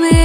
me.